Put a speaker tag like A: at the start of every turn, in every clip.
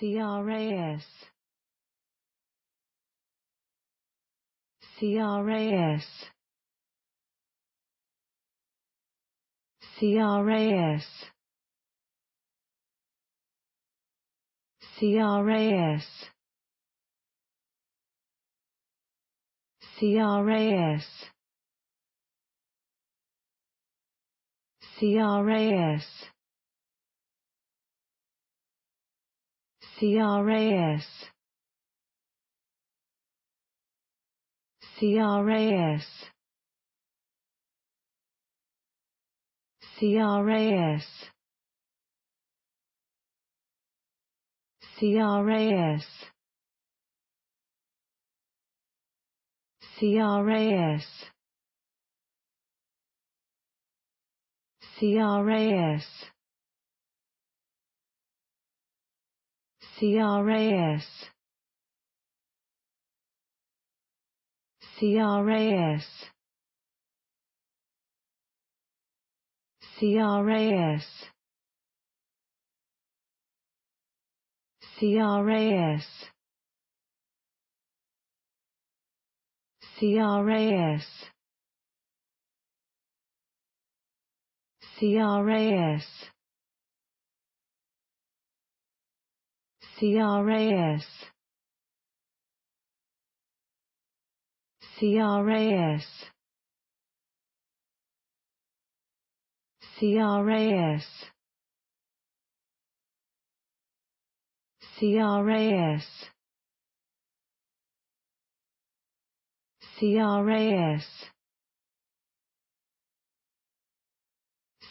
A: CRAS CRAS CRAS CRAS CRAS CRAS CRAS CRAS CRAS CRAS CRAS CRAS CRAS CRAS CRAS CRAS CRAS CRAS CRAS CRAS CRAS CRAS CRAS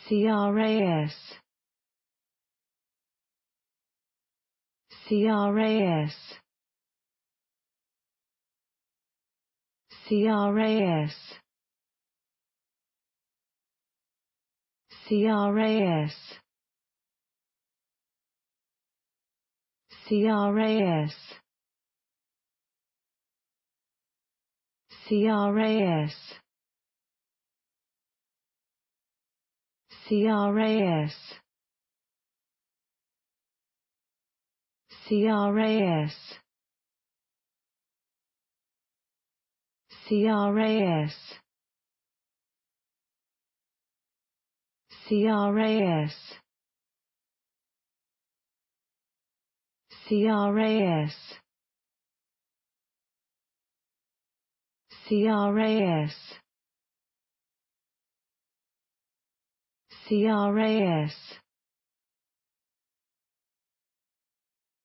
A: CRAS CRAS CRAS CRAS CRAS CRAS CRAS CRAS CRAS CRAS CRAS CRAS CRAS